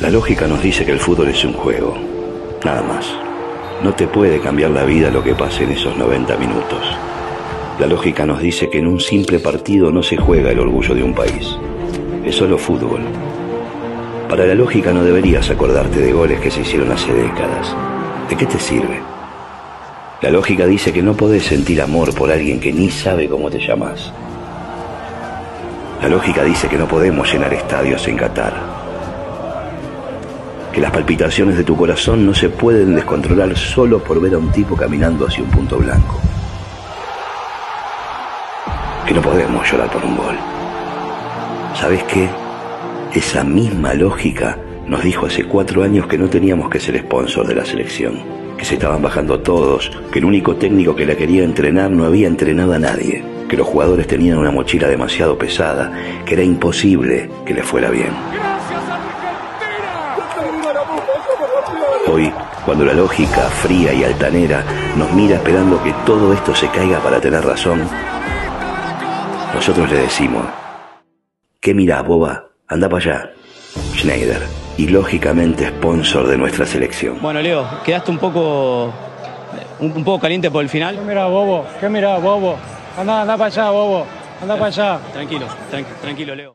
La lógica nos dice que el fútbol es un juego, nada más. No te puede cambiar la vida lo que pase en esos 90 minutos. La lógica nos dice que en un simple partido no se juega el orgullo de un país. Es solo fútbol. Para la lógica no deberías acordarte de goles que se hicieron hace décadas. ¿De qué te sirve? La lógica dice que no podés sentir amor por alguien que ni sabe cómo te llamas. La lógica dice que no podemos llenar estadios en Qatar. Que las palpitaciones de tu corazón no se pueden descontrolar solo por ver a un tipo caminando hacia un punto blanco. Que no podemos llorar por un gol. ¿Sabes qué? Esa misma lógica nos dijo hace cuatro años que no teníamos que ser sponsor de la selección, que se estaban bajando todos, que el único técnico que la quería entrenar no había entrenado a nadie, que los jugadores tenían una mochila demasiado pesada, que era imposible que les fuera bien. Hoy, cuando la lógica fría y altanera nos mira esperando que todo esto se caiga para tener razón, nosotros le decimos, ¿qué mirás, boba? Anda para allá. Schneider. Y lógicamente sponsor de nuestra selección. Bueno, Leo, quedaste un poco un, un poco caliente por el final. ¿Qué mirá, bobo? ¿Qué mirá, bobo? Anda, anda para allá, bobo. Anda para allá. Tranquilo, tranqui- tranquilo, Leo.